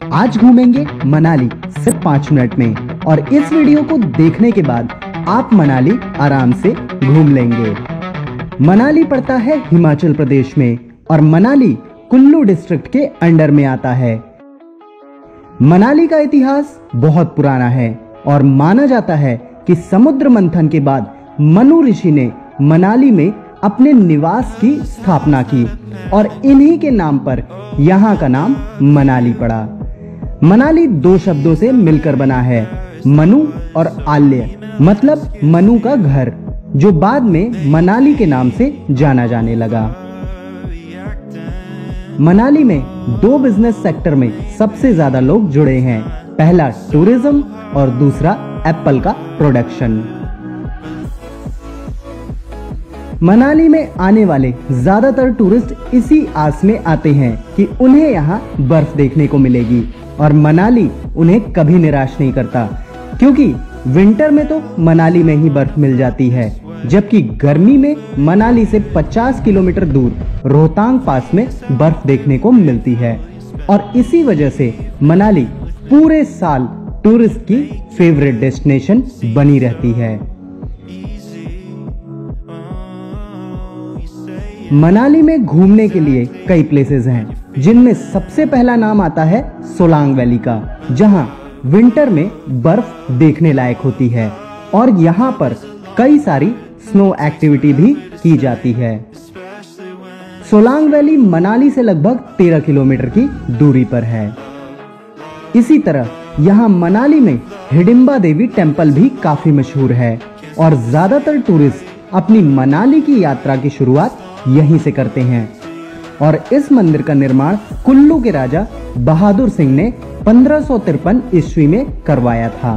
आज घूमेंगे मनाली, सिर्फ़ पाँच मिनट में। और इस वीडियो को देखने के बाद आप मनाली आराम से घूम लेंगे। मनाली पड़ता है हिमाचल प्रदेश में और मनाली कुल्लू डिस्ट्रिक्ट के अंडर में आता है। मनाली का इतिहास बहुत पुराना है और माना जाता है कि समुद्र मंथन के बाद मनु ऋषि ने मनाली में अपने निवास की स्थापना की और इन्हीं के नाम पर यहाँ का नाम मनाली पड़ा। मनाली दो शब्दों से मिलकर बना है। मनु और आल्य मतलब मनु का घर, जो बाद में मनाली के नाम से जाना जाने लगा। मनाली में दो बिज़नेस सेक्टर में सबसे ज़्यादा लोग जुड़े हैं। पहला टूरिज़्म और दूसरा एप्पल का प्रोडक्शन मनाली में आने वाले ज़्यादातर टूरिस्ट इसी आस में आते हैं कि उन्हें यहाँ बर्फ़ देखने को मिलेगी। और मनाली उन्हें कभी निराश नहीं करता, क्योंकि विंटर में तो मनाली में ही बर्फ़ मिल जाती है, जबकि गर्मी में मनाली से 50 किलोमीटर दूर रोहतांग पास में बर्फ़ देखने को मिलती है। और इसी वजह से मनाली पूरे साल टूरिस्ट की फेवरेट डेस्टिनेशन बनी रहती है। मनाली में घूमने के लिए कई प्लेसेस हैं। जिनमें सबसे पहला नाम आता है सोलांग वैली का, जहाँ विंटर में बर्फ़ देखने लायक होती है और यहाँ पर कई सारी स्नो एक्टिविटी भी की जाती है। सोलांग वैली मनाली से लगभग 13 किलोमीटर की दूरी पर है। इसी तरह, यहाँ मनाली में हिडिम्बा देवी टेंपल भी काफ़ी मशहूर है और ज़्यादातर टूरिस्ट अपनी मनाली की यात्रा की शुरुआत यहीं से करते हैं। और इस मंदिर का निर्माण कुल्लू के राजा बहादुर सिंह ने पंद्रह ईस्वी में करवाया था।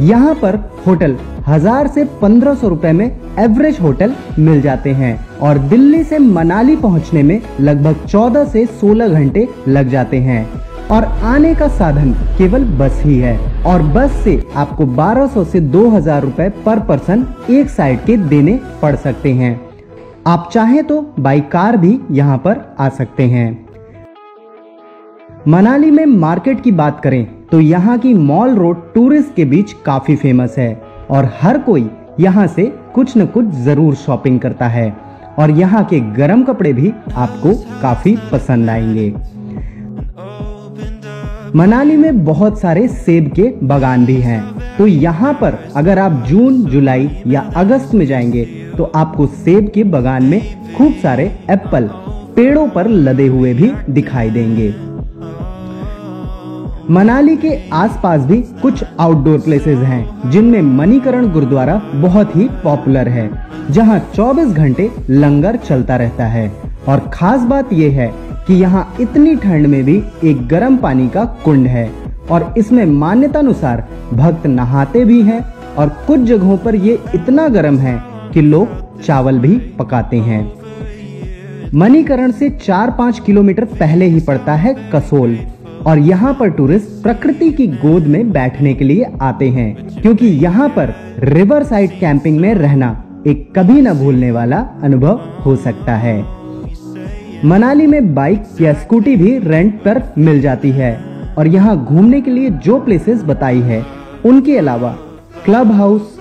यहाँ पर होटल हज़ार से पंद्रह सौ रुपए में एवरेज होटल मिल जाते हैं और दिल्ली से मनाली पहुँचने में लगभग 14 से 16 घंटे लग जाते हैं। और आने का साधन केवल बस ही है और बस से आपको बारह 1200 से 2000 रुपए पर पर्सन एक साइड के देने पड़ सकते हैं। आप चाहें तो बाई कार भी यहाँ पर आ सकते हैं। मनाली में मार्केट की बात करें तो यहाँ की मॉल रोड टूरिस्ट के बीच काफ़ी फ़ेमस है और हर कोई यहाँ से कुछ न कुछ ज़रूर शॉपिंग करता है और यहाँ के गर्म कपड़े भी आपको काफ़ी पसंद आएँगे। मनाली में बहुत सारे सेब के बागान भी हैं तो यहाँ पर अगर आप जून, जुलाई या अगस्त में जाएँगे तो आपको सेब के बगान में खूब सारे एप्पल पेड़ों पर लदे हुए भी दिखाई देंगे। मनाली के आसपास भी कुछ आउटडोर प्लेसेस हैं, जिनमें मणिकरण गुरुद्वारा बहुत ही पॉपुलर है, जहाँ 24 घंटे लंगर चलता रहता है। और खास बात यह है कि यहाँ इतनी ठंड में भी एक गर्म पानी का कुंड है, और इसमें मान्यता अनुसार भक्त नहाते भी हैं, और कुछ जगहों पर ये इतना गर्म है कि लोग चावल भी पकाते हैं। मणिकरण से चार पाँच किलोमीटर पहले ही पड़ता है कसोल और यहाँ पर टूरिस्ट प्रकृति की गोद में बैठने के लिए आते हैं, क्योंकि यहाँ पर रिवर साइड कैंपिंग में रहना एक कभी न भूलने वाला अनुभव हो सकता है। मनाली में बाइक या स्कूटी भी रेंट पर मिल जाती है और यहाँ घूमने के लिए जो प्लेसेस बताई है, उनके अलावा club house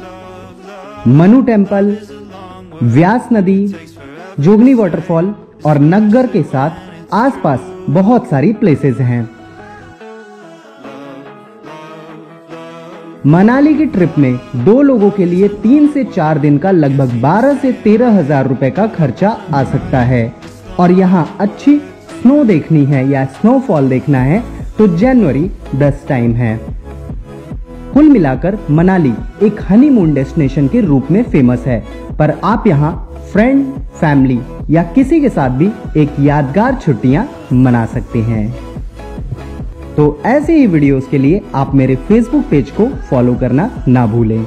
Manu temple, Vyas नदी, जोगनी वाटरफॉल और नग्गर के साथ आसपास बहुत सारी प्लेसेस हैं। मनाली की ट्रिप में दो लोगों के लिए तीन से चार दिन का लगभग बारह से तेरह हज़ार रुपए का खर्चा आ सकता है। और यहाँ अच्छी स्नो देखनी है या स्नोफॉल देखना है तो जनवरी बेस्ट टाइम है। कुल मिलाकर मनाली एक हनीमून डेस्टिनेशन के रूप में फ़ेमस है। पर आप यहाँ फ्रेंड फैमिली या किसी के साथ भी एक यादगार छुट्टियाँ मना सकते हैं। तो ऐसे ही वीडियोस के लिए आप मेरे फेसबुक पेज को फॉलो करना ना भूलें।